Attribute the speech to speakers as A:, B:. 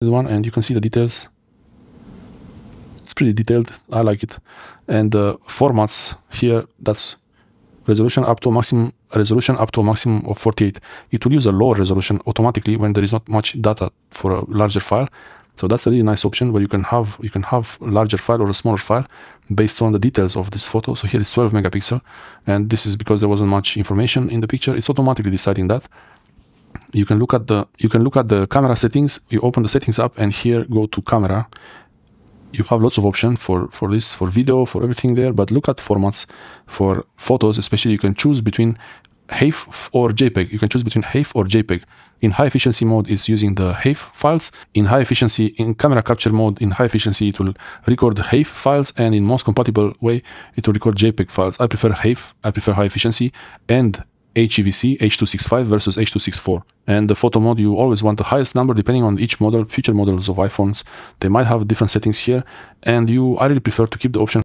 A: this one and you can see the details. It's pretty detailed. I like it. And the formats here that's resolution up to maximum resolution up to a maximum of 48 it will use a lower resolution automatically when there is not much data for a larger file. So that's a really nice option where you can have you can have a larger file or a smaller file based on the details of this photo. So here is 12 megapixel and this is because there wasn't much information in the picture. It's automatically deciding that you can look at the you can look at the camera settings you open the settings up and here go to camera you have lots of options for for this for video for everything there but look at formats for photos especially you can choose between HEIF or JPEG. You can choose between HEIF or JPEG. In high efficiency mode, it's using the HEIF files. In high efficiency, in camera capture mode, in high efficiency, it will record HEIF files, and in most compatible way, it will record JPEG files. I prefer HEIF. I prefer high efficiency, and HEVC, H.265 versus H.264. And the photo mode, you always want the highest number depending on each model, future models of iPhones. They might have different settings here. And you, I really prefer to keep the option